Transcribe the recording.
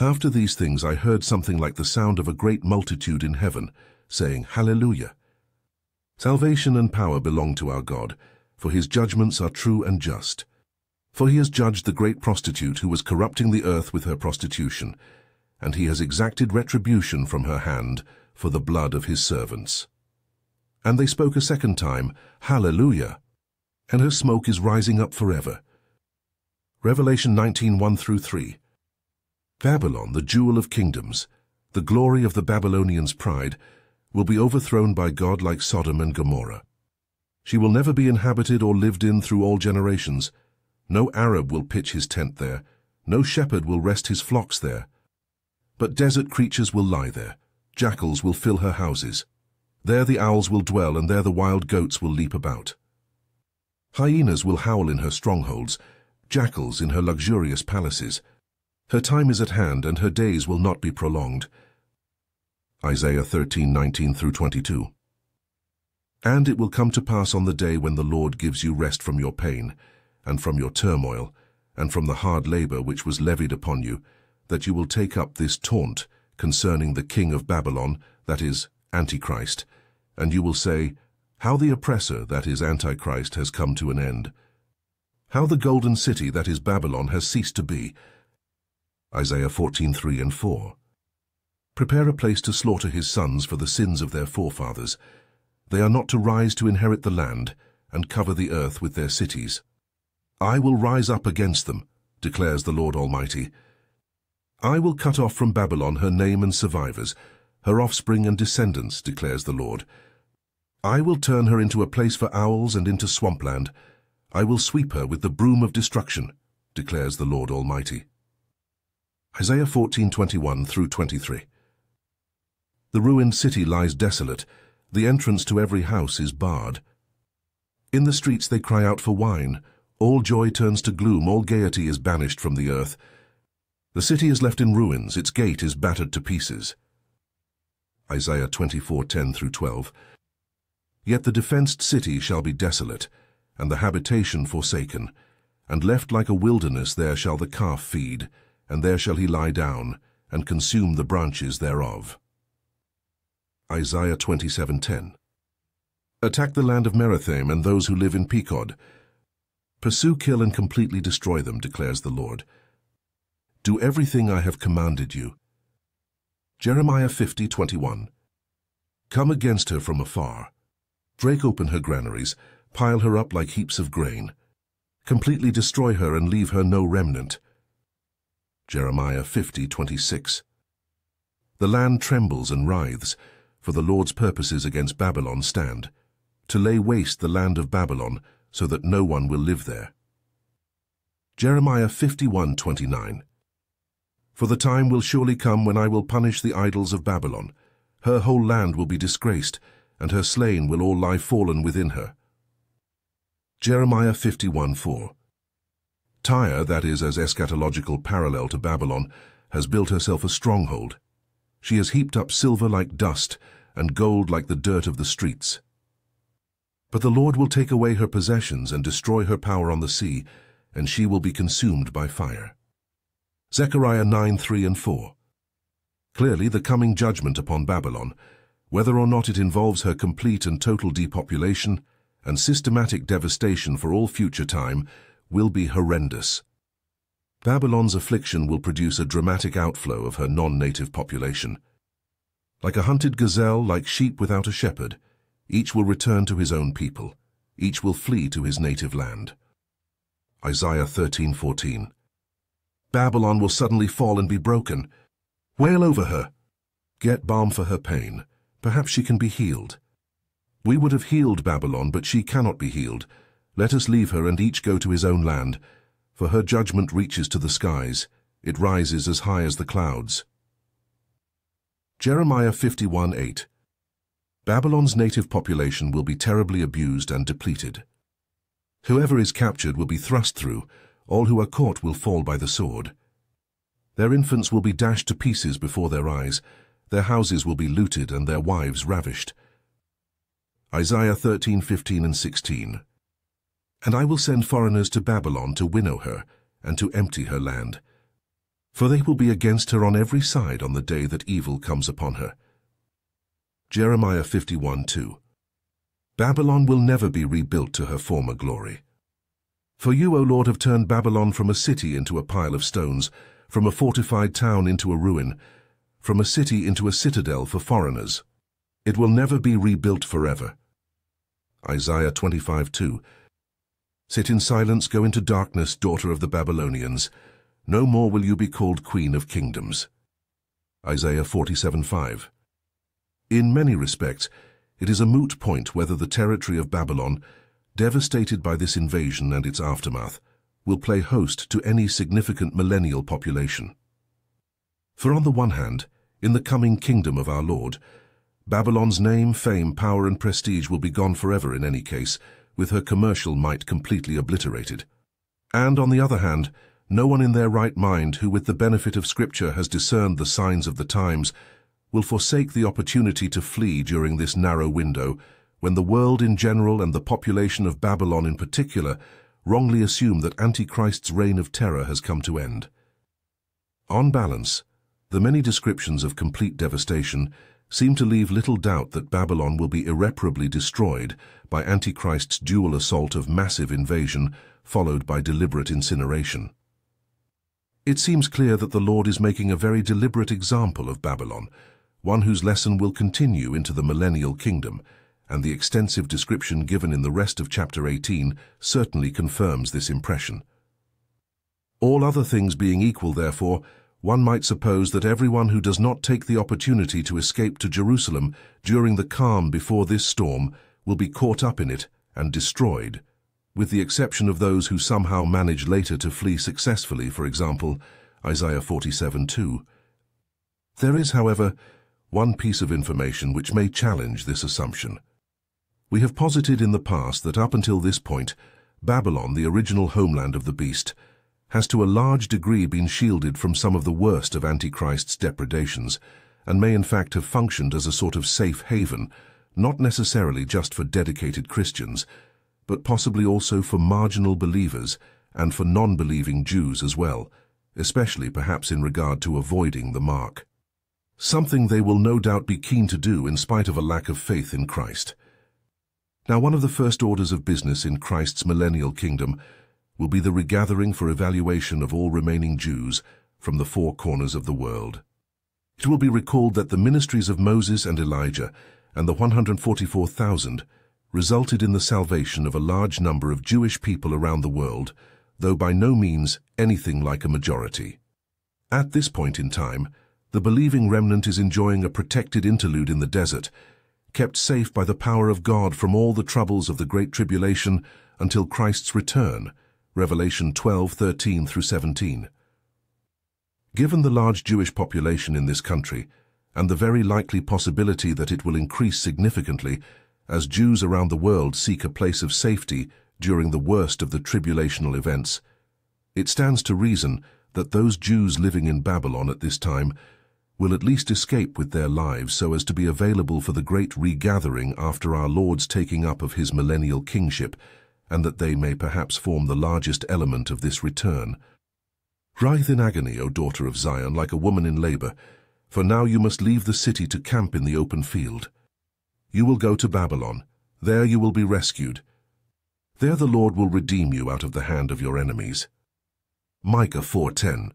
After these things I heard something like the sound of a great multitude in heaven, saying, Hallelujah! Salvation and power belong to our God, for his judgments are true and just. For he has judged the great prostitute who was corrupting the earth with her prostitution, and he has exacted retribution from her hand for the blood of his servants. And they spoke a second time, Hallelujah! And her smoke is rising up forever. Revelation 19, 1 through 3. Babylon, the jewel of kingdoms, the glory of the Babylonians' pride, will be overthrown by God like Sodom and Gomorrah. She will never be inhabited or lived in through all generations. No Arab will pitch his tent there, no shepherd will rest his flocks there. But desert creatures will lie there, jackals will fill her houses. There the owls will dwell, and there the wild goats will leap about. Hyenas will howl in her strongholds, jackals in her luxurious palaces. Her time is at hand, and her days will not be prolonged. Isaiah 13:19 through 22. And it will come to pass on the day when the Lord gives you rest from your pain, and from your turmoil, and from the hard labor which was levied upon you, that you will take up this taunt concerning the king of Babylon, that is, Antichrist, and you will say, How the oppressor, that is, Antichrist, has come to an end. How the golden city, that is, Babylon, has ceased to be. Isaiah 14:3 and 4. Prepare a place to slaughter his sons for the sins of their forefathers. They are not to rise to inherit the land and cover the earth with their cities. I will rise up against them, declares the Lord Almighty. I will cut off from Babylon her name and survivors, her offspring and descendants, declares the Lord. I will turn her into a place for owls and into swampland. I will sweep her with the broom of destruction, declares the Lord Almighty. Isaiah 14:21 through 23. The ruined city lies desolate. The entrance to every house is barred. In the streets they cry out for wine. All joy turns to gloom. All gaiety is banished from the earth. The city is left in ruins, its gate is battered to pieces. Isaiah 24:10 through 12. Yet the defenced city shall be desolate, and the habitation forsaken, and left like a wilderness there shall the calf feed, and there shall he lie down, and consume the branches thereof. Isaiah 27:10. Attack the land of Merathaim and those who live in Pekod. Pursue, kill, and completely destroy them, declares the Lord. Do everything I have commanded you. Jeremiah 50:21. Come against her from afar. Break open her granaries, pile her up like heaps of grain. Completely destroy her and leave her no remnant. Jeremiah 50:26. The land trembles and writhes, for the Lord's purposes against Babylon stand, to lay waste the land of Babylon, so that no one will live there. Jeremiah 51:29. For the time will surely come when I will punish the idols of Babylon. Her whole land will be disgraced, and her slain will all lie fallen within her. Jeremiah 51:4. Tyre, that is as eschatological parallel to Babylon, has built herself a stronghold. She has heaped up silver like dust, and gold like the dirt of the streets. But the Lord will take away her possessions and destroy her power on the sea, and she will be consumed by fire. Zechariah 9, 3 and 4. Clearly, the coming judgment upon Babylon, whether or not it involves her complete and total depopulation and systematic devastation for all future time, will be horrendous. Babylon's affliction will produce a dramatic outflow of her non-native population. Like a hunted gazelle, like sheep without a shepherd, each will return to his own people. Each will flee to his native land. Isaiah 13:14. Babylon will suddenly fall and be broken. Wail over her. Get balm for her pain. Perhaps she can be healed. We would have healed Babylon, but she cannot be healed. Let us leave her and each go to his own land, for her judgment reaches to the skies. It rises as high as the clouds. Jeremiah 51:8. Babylon's native population will be terribly abused and depleted. Whoever is captured will be thrust through, all who are caught will fall by the sword. Their infants will be dashed to pieces before their eyes, their houses will be looted and their wives ravished. Isaiah 13:15 and 16. And I will send foreigners to Babylon to winnow her, and to empty her land. for they will be against her on every side on the day that evil comes upon her. Jeremiah 51:2 Babylon will never be rebuilt to her former glory. For you, O Lord, have turned Babylon from a city into a pile of stones, from a fortified town into a ruin, from a city into a citadel for foreigners. It will never be rebuilt forever. Isaiah 25:2 Sit in silence, go into darkness, daughter of the Babylonians. No more will you be called queen of kingdoms. Isaiah 47:5 In many respects, it is a moot point whether the territory of Babylon, devastated by this invasion and its aftermath, will play host to any significant millennial population. For on the one hand, in the coming kingdom of our Lord, Babylon's name, fame, power and prestige will be gone forever in any case, with her commercial might completely obliterated. And on the other hand, no one in their right mind who with the benefit of Scripture has discerned the signs of the times will forsake the opportunity to flee during this narrow window when the world in general and the population of Babylon in particular wrongly assume that Antichrist's reign of terror has come to end. On balance, the many descriptions of complete devastation seem to leave little doubt that Babylon will be irreparably destroyed by Antichrist's dual assault of massive invasion followed by deliberate incineration. It seems clear that the Lord is making a very deliberate example of Babylon, one whose lesson will continue into the millennial kingdom, and the extensive description given in the rest of chapter 18 certainly confirms this impression. All other things being equal, therefore, one might suppose that everyone who does not take the opportunity to escape to Jerusalem during the calm before this storm will be caught up in it and destroyed with the exception of those who somehow manage later to flee successfully, for example, Isaiah 47:2. There is, however, one piece of information which may challenge this assumption. We have posited in the past that up until this point, Babylon, the original homeland of the beast, has to a large degree been shielded from some of the worst of Antichrist's depredations, and may in fact have functioned as a sort of safe haven, not necessarily just for dedicated Christians, but possibly also for marginal believers and for non-believing Jews as well, especially perhaps in regard to avoiding the mark. Something they will no doubt be keen to do in spite of a lack of faith in Christ. Now one of the first orders of business in Christ's millennial kingdom will be the regathering for evaluation of all remaining Jews from the four corners of the world. It will be recalled that the ministries of Moses and Elijah and the 144,000 resulted in the salvation of a large number of Jewish people around the world, though by no means anything like a majority. At this point in time, the believing remnant is enjoying a protected interlude in the desert, kept safe by the power of God from all the troubles of the Great Tribulation until Christ's return, Revelation 12:13 through 17. Given the large Jewish population in this country, and the very likely possibility that it will increase significantly as Jews around the world seek a place of safety during the worst of the tribulational events, it stands to reason that those Jews living in Babylon at this time will at least escape with their lives so as to be available for the great regathering after our Lord's taking up of his millennial kingship, and that they may perhaps form the largest element of this return. Writhe in agony, O daughter of Zion, like a woman in labor, for now you must leave the city to camp in the open field. You will go to Babylon. There you will be rescued. There the Lord will redeem you out of the hand of your enemies. Micah 4.10